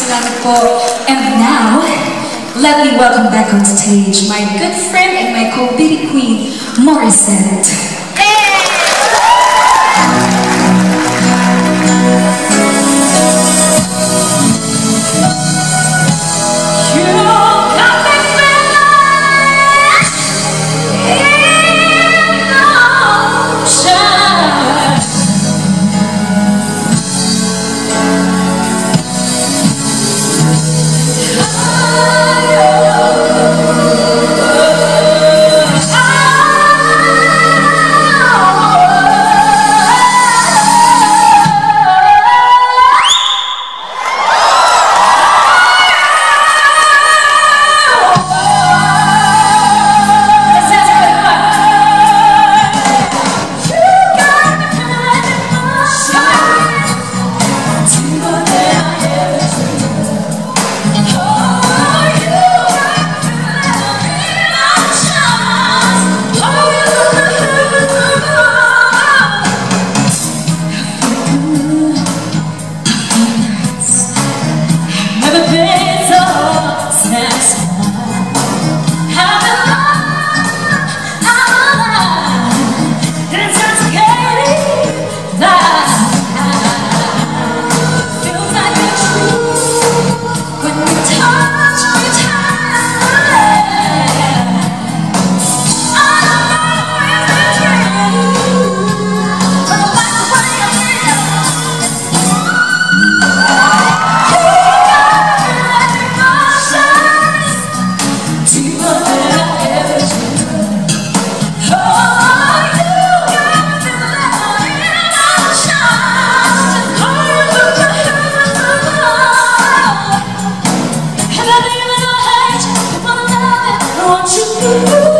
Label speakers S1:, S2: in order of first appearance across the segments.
S1: salamat po. And now, let me welcome back on stage my good friend and my co-beauty queen, Morissette. Ooh.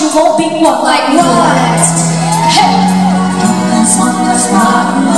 S2: You won't be one like what? Hey, that's one that's.